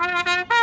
Ha ha ha ha!